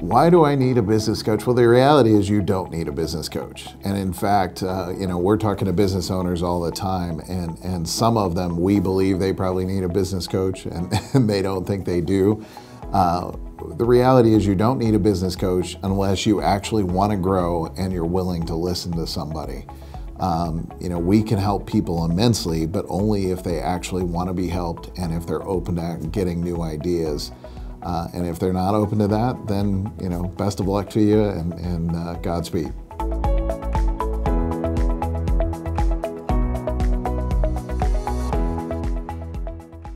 why do I need a business coach? Well, the reality is you don't need a business coach. And in fact, uh, you know, we're talking to business owners all the time, and, and some of them we believe they probably need a business coach, and, and they don't think they do. Uh, the reality is you don't need a business coach unless you actually want to grow and you're willing to listen to somebody. Um, you know, we can help people immensely, but only if they actually want to be helped and if they're open to getting new ideas. Uh, and if they're not open to that, then, you know, best of luck to you and, and uh, Godspeed.